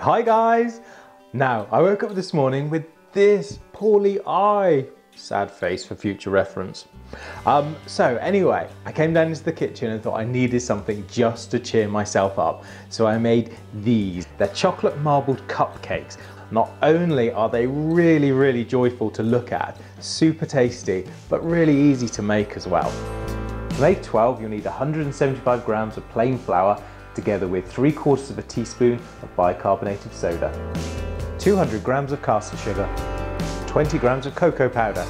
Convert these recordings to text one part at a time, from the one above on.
Hi guys! Now, I woke up this morning with this poorly eye. Sad face for future reference. Um, so anyway, I came down into the kitchen and thought I needed something just to cheer myself up. So I made these. They're chocolate marbled cupcakes. Not only are they really, really joyful to look at, super tasty, but really easy to make as well. To make 12, you'll need 175 grams of plain flour together with 3 quarters of a teaspoon of bicarbonate of soda, 200 grams of caster sugar, 20 grams of cocoa powder,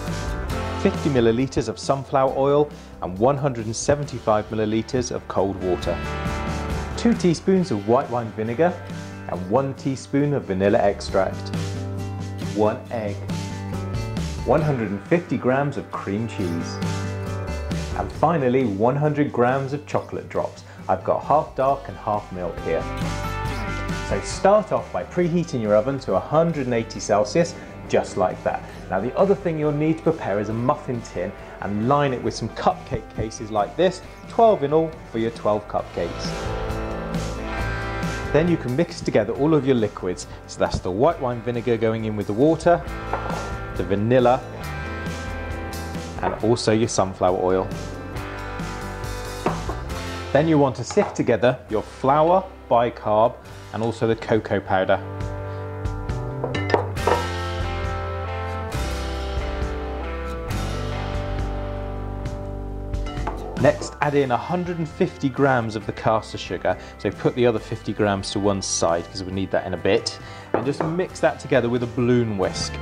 50 millilitres of sunflower oil and 175 millilitres of cold water, 2 teaspoons of white wine vinegar and 1 teaspoon of vanilla extract, 1 egg, 150 grams of cream cheese, and finally 100 grams of chocolate drops. I've got half dark and half milk here. So start off by preheating your oven to 180 Celsius, just like that. Now the other thing you'll need to prepare is a muffin tin and line it with some cupcake cases like this, 12 in all for your 12 cupcakes. Then you can mix together all of your liquids. So that's the white wine vinegar going in with the water, the vanilla, and also your sunflower oil. Then you want to sift together your flour, bicarb, and also the cocoa powder. Next, add in 150 grams of the caster sugar. So put the other 50 grams to one side because we need that in a bit. And just mix that together with a balloon whisk.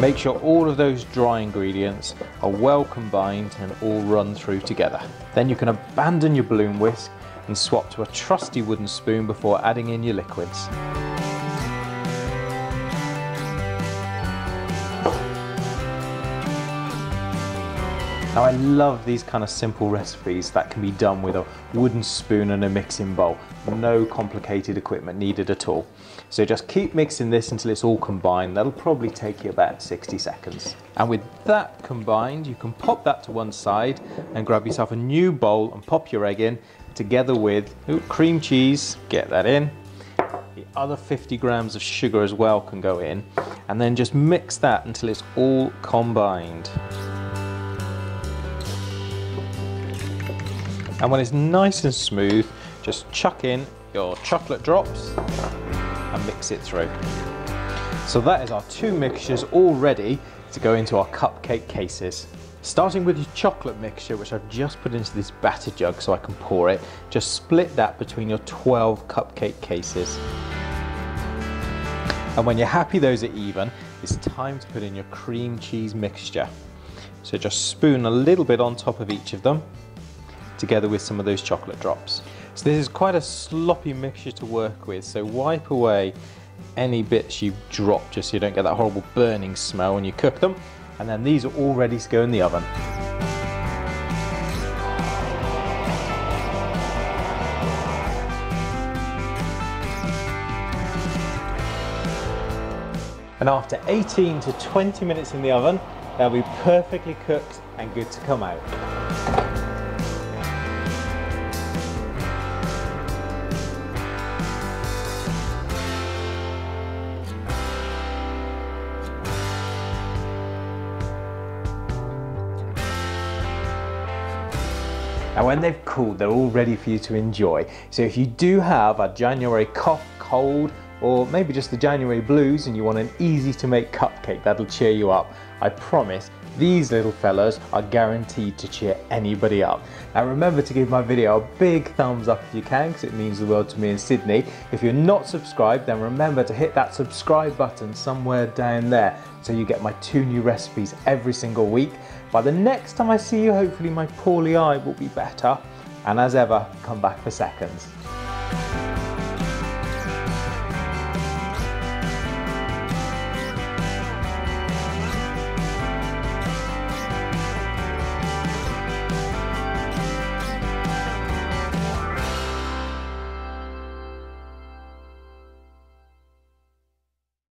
Make sure all of those dry ingredients are well combined and all run through together. Then you can abandon your balloon whisk and swap to a trusty wooden spoon before adding in your liquids. Now I love these kind of simple recipes that can be done with a wooden spoon and a mixing bowl. No complicated equipment needed at all. So just keep mixing this until it's all combined. That'll probably take you about 60 seconds. And with that combined, you can pop that to one side and grab yourself a new bowl and pop your egg in together with ooh, cream cheese, get that in. The other 50 grams of sugar as well can go in. And then just mix that until it's all combined. And when it's nice and smooth, just chuck in your chocolate drops and mix it through. So that is our two mixtures all ready to go into our cupcake cases. Starting with your chocolate mixture, which I've just put into this batter jug so I can pour it, just split that between your 12 cupcake cases. And when you're happy those are even, it's time to put in your cream cheese mixture. So just spoon a little bit on top of each of them together with some of those chocolate drops. So this is quite a sloppy mixture to work with, so wipe away any bits you've dropped just so you don't get that horrible burning smell when you cook them. And then these are all ready to go in the oven. And after 18 to 20 minutes in the oven, they'll be perfectly cooked and good to come out. And when they've cooled, they're all ready for you to enjoy. So if you do have a January cough, cold, or maybe just the January blues and you want an easy to make cupcake that'll cheer you up, I promise these little fellas are guaranteed to cheer anybody up. Now remember to give my video a big thumbs up if you can because it means the world to me in Sydney. If you're not subscribed then remember to hit that subscribe button somewhere down there so you get my two new recipes every single week. By the next time I see you hopefully my poorly eye will be better and as ever come back for seconds.